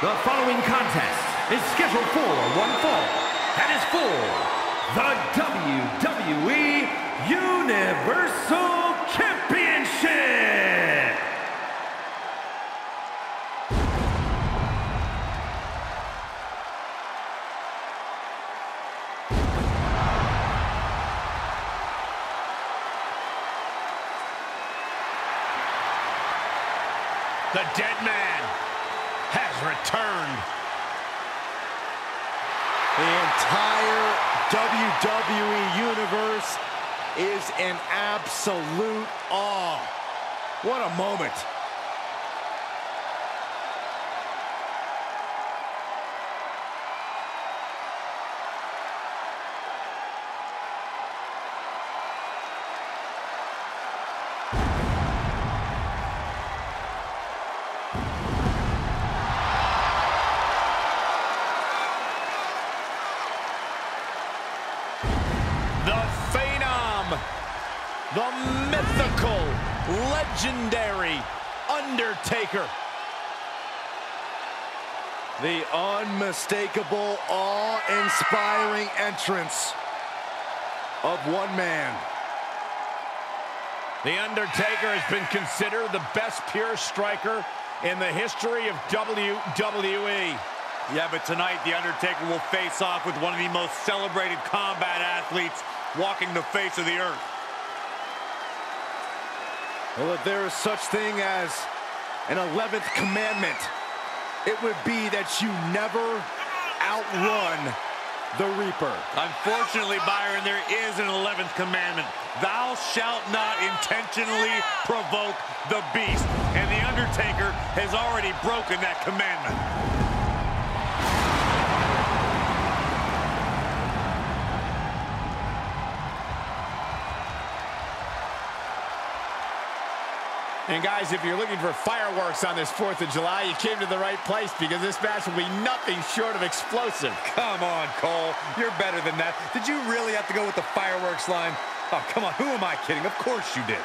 The following contest is scheduled for one fall and is for the WWE Universal Championship. The dead man has returned. The entire WWE Universe is in absolute awe. What a moment. The mythical, legendary Undertaker. The unmistakable, awe-inspiring entrance of one man. The Undertaker has been considered the best pure striker in the history of WWE. Yeah, but tonight The Undertaker will face off with one of the most celebrated combat athletes walking the face of the earth. Well, if there is such thing as an 11th commandment, it would be that you never outrun the Reaper. Unfortunately, Byron, there is an 11th commandment. Thou shalt not intentionally provoke the beast. And The Undertaker has already broken that commandment. And guys, if you're looking for fireworks on this 4th of July, you came to the right place because this match will be nothing short of explosive. Come on, Cole. You're better than that. Did you really have to go with the fireworks line? Oh, come on. Who am I kidding? Of course you did.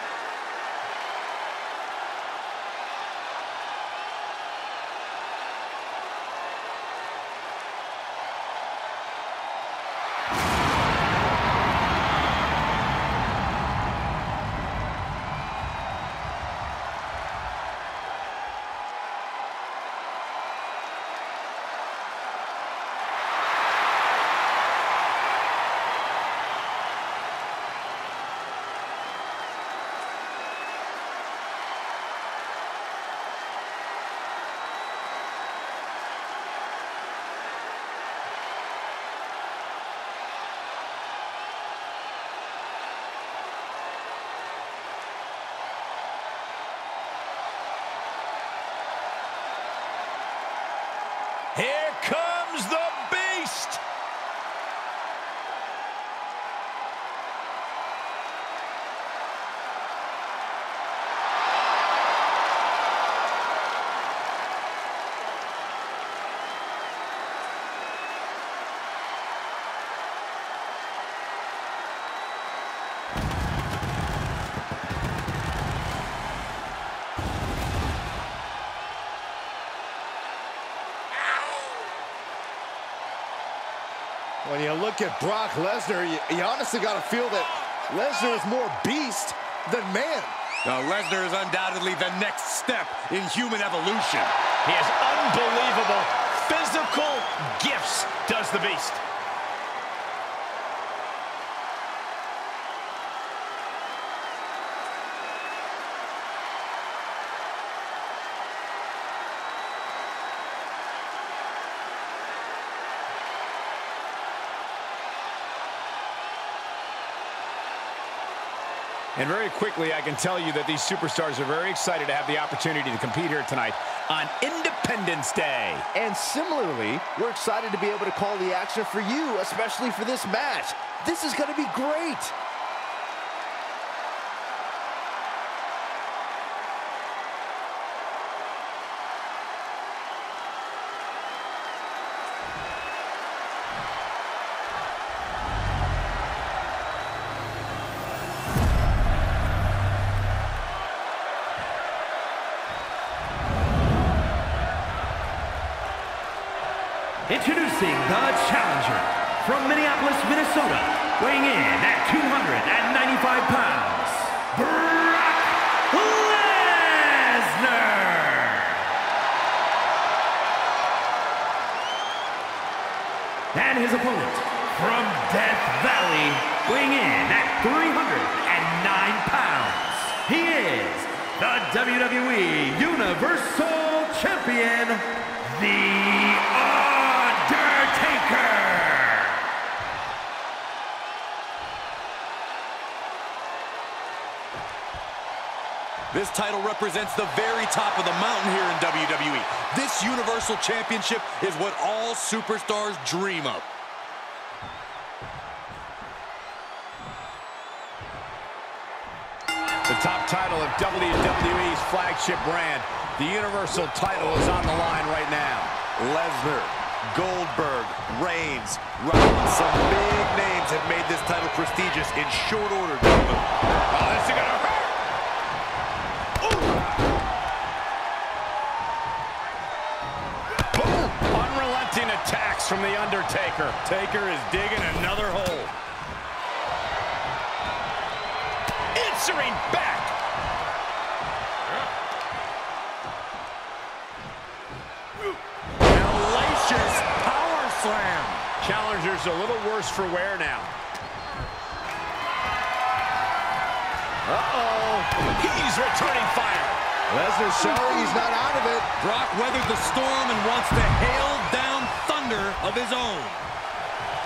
When you look at Brock Lesnar, you, you honestly got to feel that Lesnar is more beast than man. Now, Lesnar is undoubtedly the next step in human evolution. He has unbelievable physical gifts, does the beast. And very quickly, I can tell you that these superstars are very excited to have the opportunity to compete here tonight on Independence Day. And similarly, we're excited to be able to call the action for you, especially for this match. This is going to be great. Introducing the challenger from Minneapolis, Minnesota, weighing in at 295 pounds, Brock Lesnar! And his opponent from Death Valley, weighing in at 309 pounds, he is the WWE Universal Champion, The Undertaker! This title represents the very top of the mountain here in WWE. This Universal Championship is what all superstars dream of. The top title of WWE's flagship brand. The Universal title is on the line right now. Lesnar, Goldberg, Reigns, Rollins. Some big names have made this title prestigious in short order. Oh, this is gonna hurt. From The Undertaker. Taker is digging another hole. Answering back. Hellacious power slam. Challenger's a little worse for wear now. Uh-oh. He's returning fire. Lesnar showing he's not out of it. Brock weathered the storm and wants to hail down thunder of his own.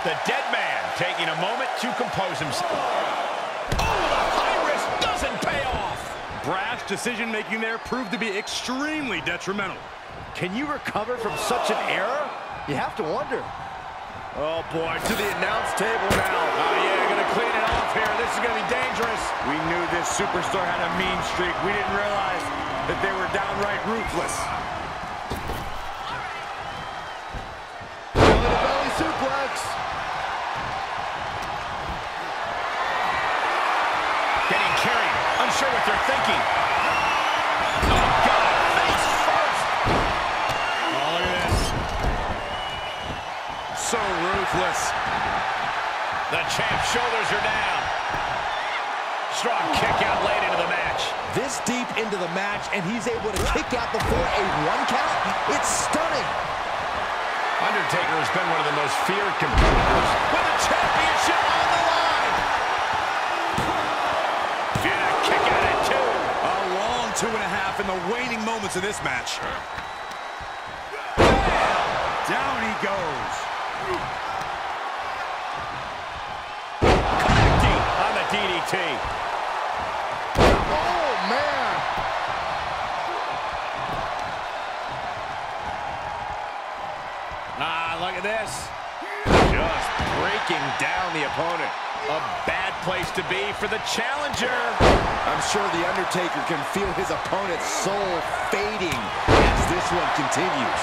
The dead man taking a moment to compose himself. Oh, the high risk doesn't pay off. Brash decision-making there proved to be extremely detrimental. Can you recover from such an error? You have to wonder. Oh, boy, to the announce table now. Oh, yeah, gonna clean it off here. This is gonna be dangerous. We knew this superstar had a mean streak. We didn't realize that they were downright ruthless. What they're thinking. Oh, God. Face first. Oh, look at this. So ruthless. The champ's shoulders are down. Strong kick out late into the match. This deep into the match, and he's able to kick out before a one count. It's stunning. Undertaker has been one of the most feared competitors with the championship on the line. Two and a half in the waning moments of this match. Down he goes. Connecting on the DDT. Oh, man. Ah, look at this. Just breaking down the opponent. A bad place to be for the challenger. I'm sure The Undertaker can feel his opponent's soul fading as this one continues.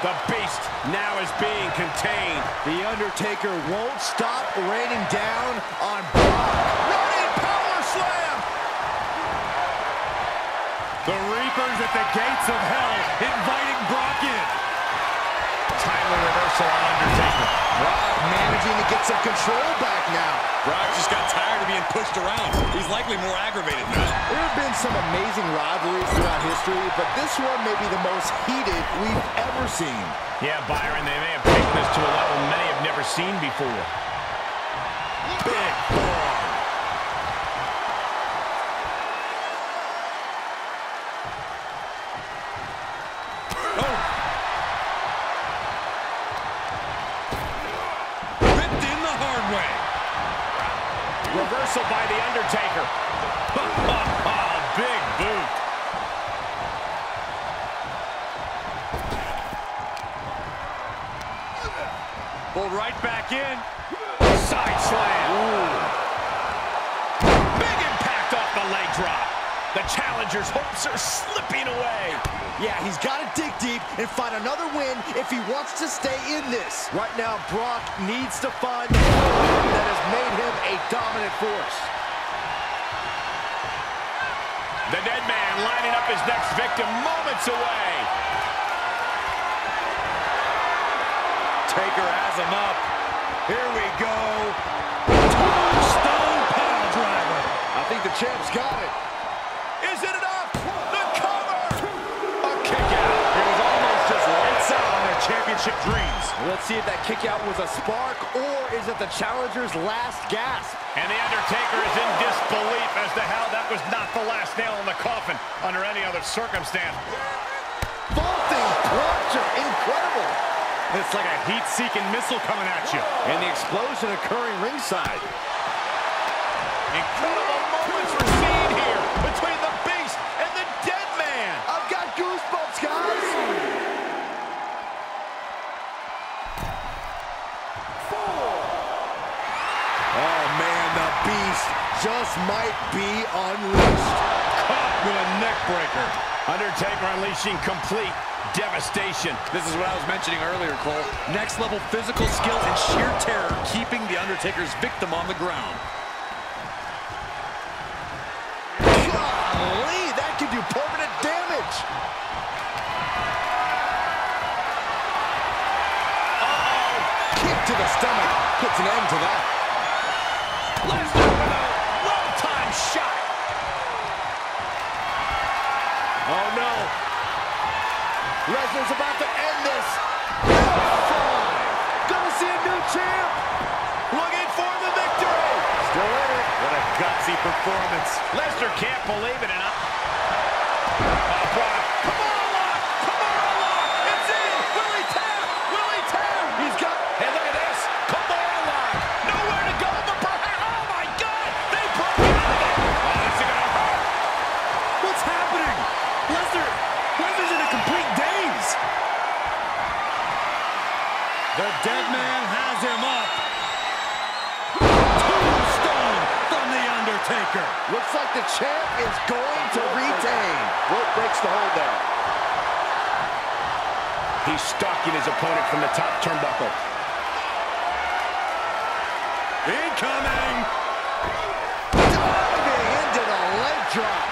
The beast now is being contained. The Undertaker won't stop raining down on Brock. Running power slam. The Reapers at the gates of hell inviting Brock in. Timely reversal on Undertaker. Brock managing to get some control back now. Brock just got tired of being pushed around. He's likely more aggravated now. There have been some amazing rivalries throughout history, but this one may be the most heated we've ever seen. Yeah, Byron, they may have taken this to a level many have never seen before. Big forearm. Reversal by The Undertaker. Ah, big boot. Pulled right back in. Side slam. Big challenger's hopes are slipping away. Yeah, he's got to dig deep and find another win if he wants to stay in this. Right now, Brock needs to find the win that has made him a dominant force. The dead man lining up his next victim moments away. Undertaker has him up. Here we go. Tombstone pile driver. I think the champ's got it. Championship dreams. Let's see if that kick out was a spark or is it the challenger's last gasp? And The Undertaker is in disbelief as to how that was not the last nail in the coffin under any other circumstance. Vaulting plunger, incredible. It's like a heat-seeking missile coming at you. And the explosion occurring ringside. Incredible just might be unleashed. Caught with a neck breaker. Undertaker unleashing complete devastation. This is what I was mentioning earlier, Cole. Next level physical skill and sheer terror keeping the Undertaker's victim on the ground. Golly, that could do permanent damage. Uh-oh. Kick to the stomach puts an end to that. Oh, no. Lesnar's about to end this. Gonna see a new champ. Looking for the victory. Still in it. What a gutsy performance. Lesnar can't believe it. And He's his opponent from the top turnbuckle. Incoming. Diving into the leg drop.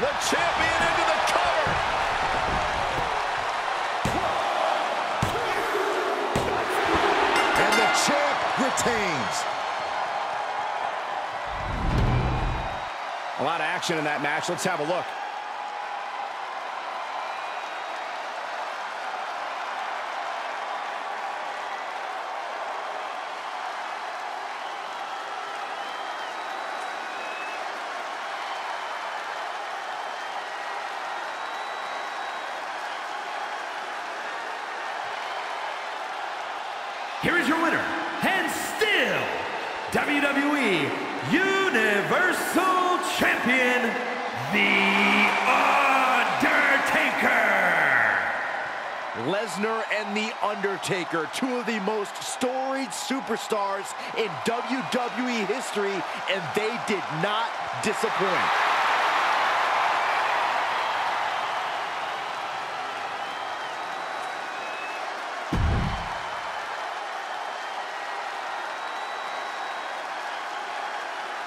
The champion into the cover. And the champ retains. A lot of action in that match. Let's have a look. Here is your winner, and still WWE Universal Champion, The Undertaker. Lesnar and The Undertaker, two of the most storied superstars in WWE history, and they did not disappoint.